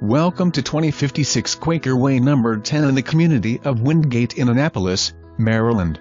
Welcome to 2056 Quaker Way number 10 in the community of Windgate in Annapolis, Maryland.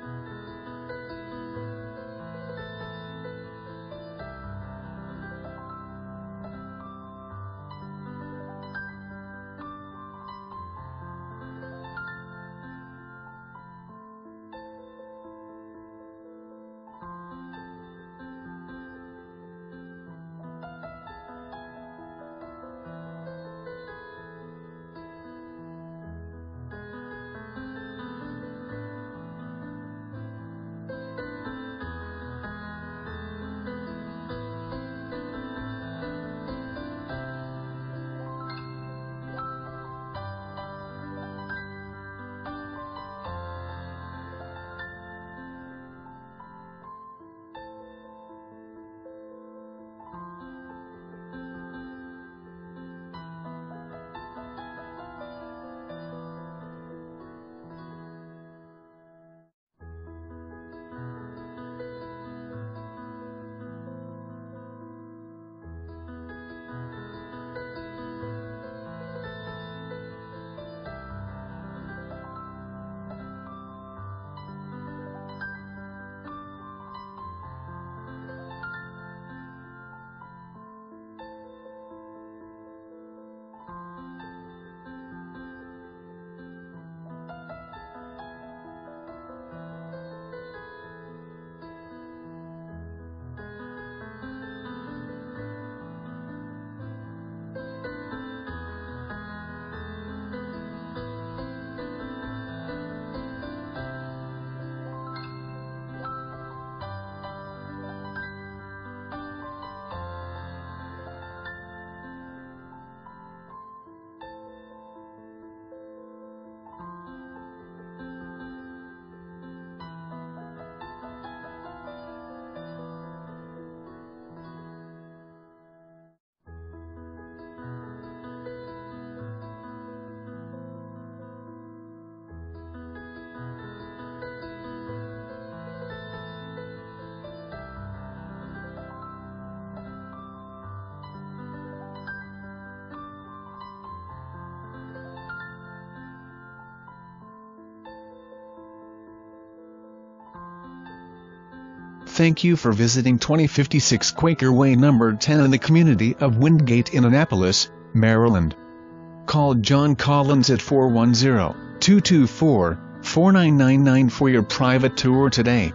Thank you for visiting 2056 Quaker Way number 10 in the community of Windgate in Annapolis, Maryland. Call John Collins at 410-224-4999 for your private tour today.